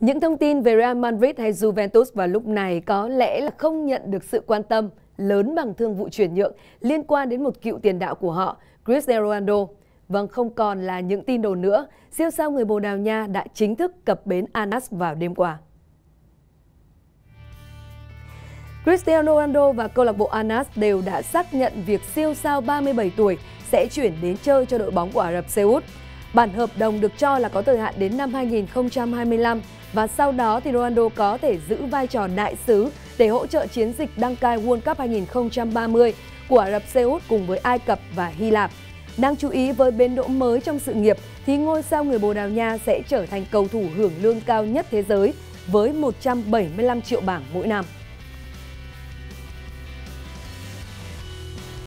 Những thông tin về Real Madrid hay Juventus vào lúc này có lẽ là không nhận được sự quan tâm lớn bằng thương vụ chuyển nhượng liên quan đến một cựu tiền đạo của họ, Cristiano Ronaldo. Vâng, không còn là những tin đồn nữa, siêu sao người Bồ Đào Nha đã chính thức cập bến Anas vào đêm qua. Cristiano Ronaldo và câu lạc bộ Anas đều đã xác nhận việc siêu sao 37 tuổi sẽ chuyển đến chơi cho đội bóng của Ả Rập Xê Út. Bản hợp đồng được cho là có thời hạn đến năm 2025 và sau đó thì Ronaldo có thể giữ vai trò đại sứ để hỗ trợ chiến dịch đăng cai World Cup 2030 của Ả Rập Xê Út cùng với Ai Cập và Hy Lạp. Đáng chú ý, với bến đỗ mới trong sự nghiệp thì ngôi sao người Bồ Đào Nha sẽ trở thành cầu thủ hưởng lương cao nhất thế giới với 175 triệu bảng mỗi năm.